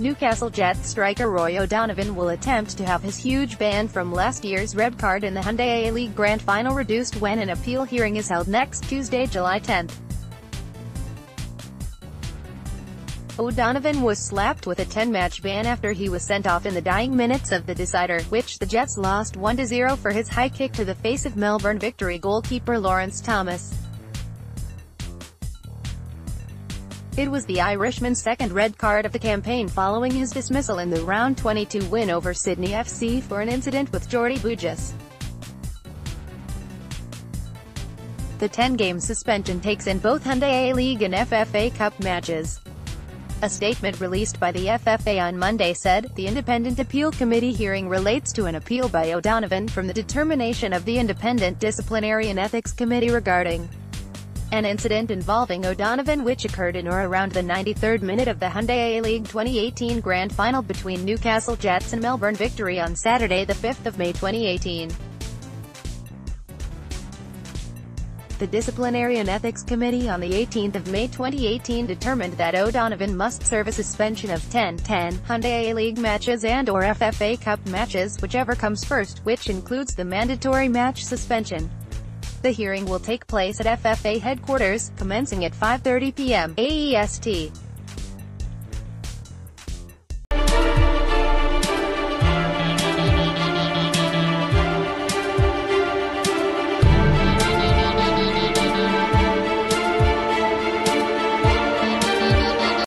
Newcastle Jets striker Roy O'Donovan will attempt to have his huge ban from last year's red card in the Hyundai A-League Grand Final reduced when an appeal hearing is held next Tuesday, July 10. O'Donovan was slapped with a 10-match ban after he was sent off in the dying minutes of the decider, which the Jets lost 1-0 for his high kick to the face of Melbourne victory goalkeeper Lawrence Thomas. It was the Irishman's second red card of the campaign following his dismissal in the round 22 win over Sydney FC for an incident with Jordy Buijs. The 10-game suspension takes in both Hyundai A-League and FFA Cup matches. A statement released by the FFA on Monday said, the Independent Appeal Committee hearing relates to an appeal by O'Donovan from the determination of the Independent Disciplinary and Ethics Committee regarding an incident involving O'Donovan which occurred in or around the 93rd minute of the Hyundai A-League 2018 Grand Final between Newcastle Jets and Melbourne Victory on Saturday 5 May 2018. The Disciplinary and Ethics Committee on 18 May 2018 determined that O'Donovan must serve a suspension of 10, 10 Hyundai A-League matches and or FFA Cup matches, whichever comes first, which includes the mandatory match suspension. The hearing will take place at FFA headquarters, commencing at 5.30 p.m. AEST.